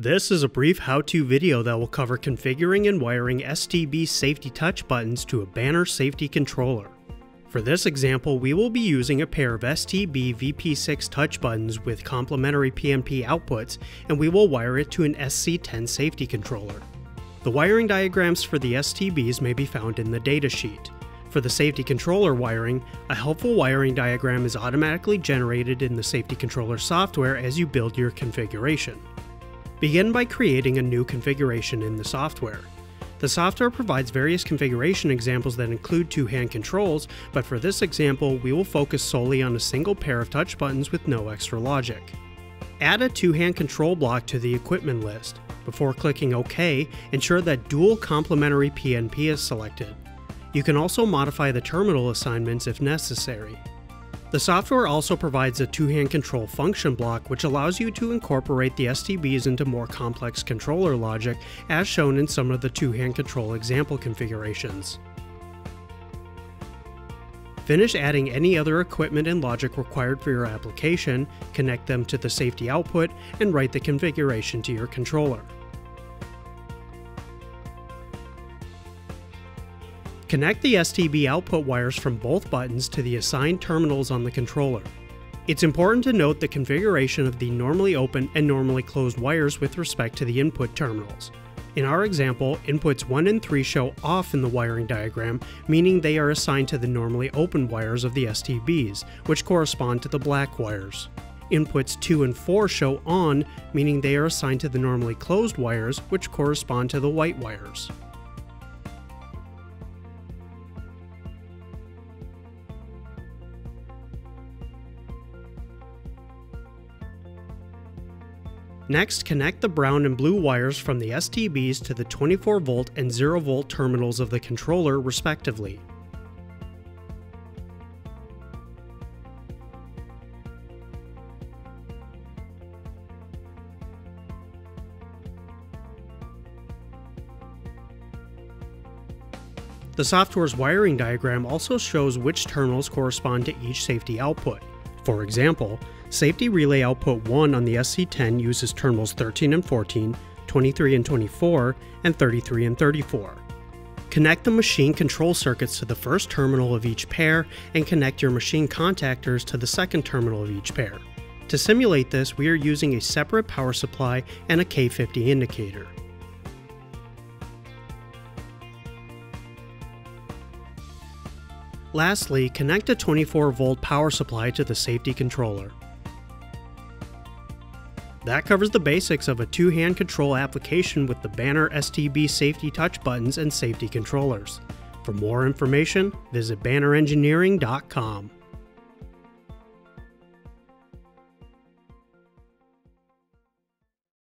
This is a brief how-to video that will cover configuring and wiring STB safety touch buttons to a banner safety controller. For this example, we will be using a pair of STB VP6 touch buttons with complementary PNP outputs, and we will wire it to an SC10 safety controller. The wiring diagrams for the STBs may be found in the datasheet. For the safety controller wiring, a helpful wiring diagram is automatically generated in the safety controller software as you build your configuration. Begin by creating a new configuration in the software. The software provides various configuration examples that include two-hand controls, but for this example, we will focus solely on a single pair of touch buttons with no extra logic. Add a two-hand control block to the equipment list. Before clicking OK, ensure that dual complementary PNP is selected. You can also modify the terminal assignments if necessary. The software also provides a two-hand control function block which allows you to incorporate the STBs into more complex controller logic as shown in some of the two-hand control example configurations. Finish adding any other equipment and logic required for your application, connect them to the safety output, and write the configuration to your controller. Connect the STB output wires from both buttons to the assigned terminals on the controller. It's important to note the configuration of the normally open and normally closed wires with respect to the input terminals. In our example, inputs 1 and 3 show off in the wiring diagram, meaning they are assigned to the normally open wires of the STBs, which correspond to the black wires. Inputs 2 and 4 show on, meaning they are assigned to the normally closed wires, which correspond to the white wires. Next, connect the brown and blue wires from the STBs to the 24 volt and 0 volt terminals of the controller respectively. The software's wiring diagram also shows which terminals correspond to each safety output. For example, Safety Relay Output 1 on the SC10 uses terminals 13 and 14, 23 and 24, and 33 and 34. Connect the machine control circuits to the first terminal of each pair and connect your machine contactors to the second terminal of each pair. To simulate this, we are using a separate power supply and a K50 indicator. Lastly, connect a 24 volt power supply to the safety controller. That covers the basics of a two-hand control application with the Banner STB safety touch buttons and safety controllers. For more information, visit bannerengineering.com.